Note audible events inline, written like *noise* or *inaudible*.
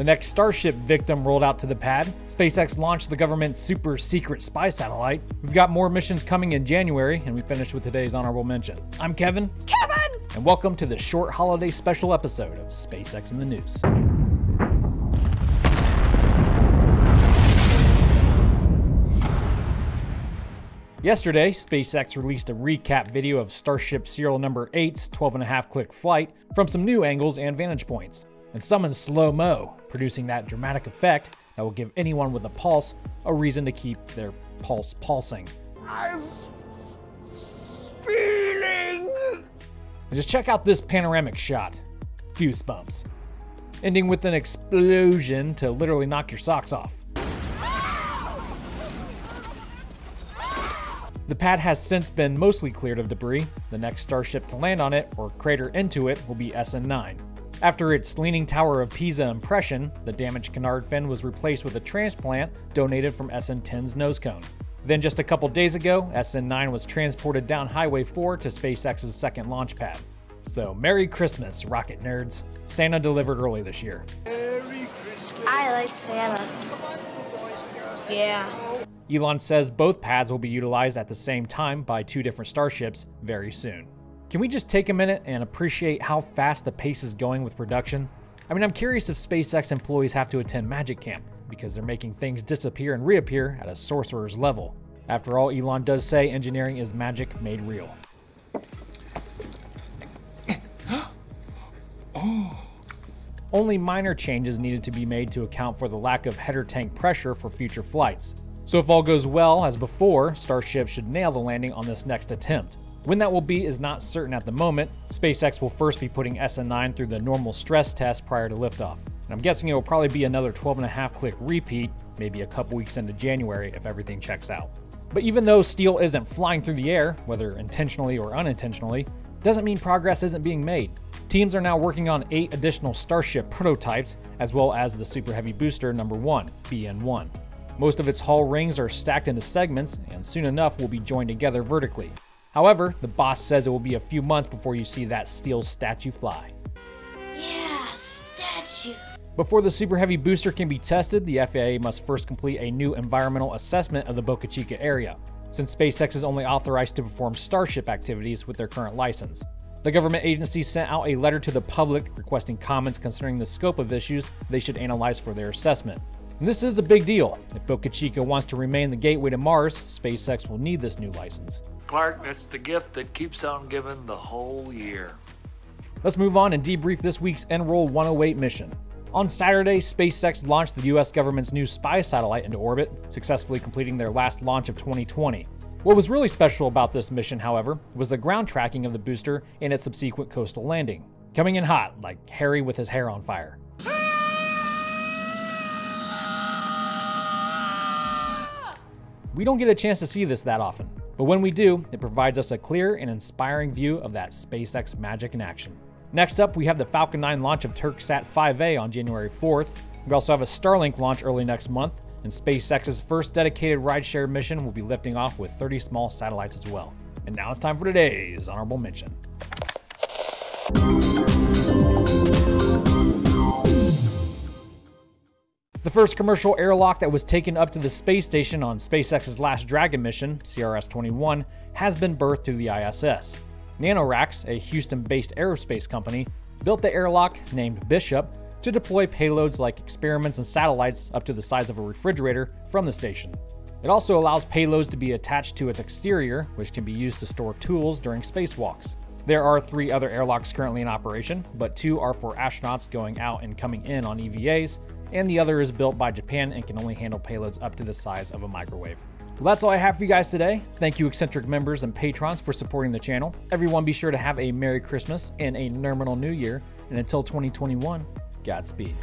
The next Starship victim rolled out to the pad. SpaceX launched the government's super secret spy satellite. We've got more missions coming in January, and we finished with today's honorable mention. I'm Kevin. Kevin! And welcome to the short holiday special episode of SpaceX in the News. Yesterday, SpaceX released a recap video of Starship serial number 8's 12 and a half click flight from some new angles and vantage points, and some in slow mo, producing that dramatic effect that will give anyone with a pulse a reason to keep their pulse pulsing. I'm feeling. And just check out this panoramic shot. Goosebumps. Ending with an explosion to literally knock your socks off. The pad has since been mostly cleared of debris. The next Starship to land on it, or crater into it, will be SN9. After its Leaning Tower of Pisa impression, the damaged canard fin was replaced with a transplant donated from SN10's nose cone. Then, just a couple days ago, SN9 was transported down Highway 4 to SpaceX's second launch pad. So, Merry Christmas, rocket nerds. Santa delivered early this year. I like Santa. Yeah. Elon says both pads will be utilized at the same time by two different starships very soon. Can we just take a minute and appreciate how fast the pace is going with production? I mean, I'm curious if SpaceX employees have to attend Magic Camp because they're making things disappear and reappear at a sorcerer's level. After all, Elon does say engineering is magic made real. *gasps* Oh. Only minor changes needed to be made to account for the lack of header tank pressure for future flights. So if all goes well, as before, Starship should nail the landing on this next attempt. When that will be is not certain at the moment. SpaceX will first be putting SN9 through the normal stress test prior to liftoff. And I'm guessing it will probably be another 12 and a half click repeat, maybe a couple weeks into January if everything checks out. But even though steel isn't flying through the air, whether intentionally or unintentionally, doesn't mean progress isn't being made. Teams are now working on eight additional Starship prototypes, as well as the Super Heavy Booster number 1, BN1. Most of its hull rings are stacked into segments, and soon enough will be joined together vertically. However, the boss says it will be a few months before you see that steel statue fly. Yeah, statue. Before the Super Heavy booster can be tested, the FAA must first complete a new environmental assessment of the Boca Chica area, since SpaceX is only authorized to perform Starship activities with their current license. The government agency sent out a letter to the public requesting comments concerning the scope of issues they should analyze for their assessment. And this is a big deal. If Boca Chica wants to remain the gateway to Mars, SpaceX will need this new license. Clark, that's the gift that keeps on giving the whole year. Let's move on and debrief this week's NROL 108 mission. On Saturday, SpaceX launched the US government's new spy satellite into orbit, successfully completing their last launch of 2020. What was really special about this mission, however, was the ground tracking of the booster and its subsequent coastal landing, coming in hot, like Harry with his hair on fire. We don't get a chance to see this that often, but when we do, it provides us a clear and inspiring view of that SpaceX magic in action. Next up, we have the Falcon 9 launch of Turksat 5A on January 4th. We also have a Starlink launch early next month, and SpaceX's first dedicated rideshare mission will be lifting off with 30 small satellites as well. And now it's time for today's honorable mention. The first commercial airlock that was taken up to the space station on SpaceX's last Dragon mission, CRS 21, has been berthed to the ISS. NanoRacks, a Houston based aerospace company, built the airlock, named Bishop, to deploy payloads like experiments and satellites up to the size of a refrigerator from the station. It also allows payloads to be attached to its exterior, which can be used to store tools during spacewalks. There are three other airlocks currently in operation, but two are for astronauts going out and coming in on EVAs, and the other is built by Japan and can only handle payloads up to the size of a microwave. Well, that's all I have for you guys today. Thank you, Xcentric members and patrons, for supporting the channel. Everyone, be sure to have a Merry Christmas and a Terminal New Year. And until 2021, Godspeed.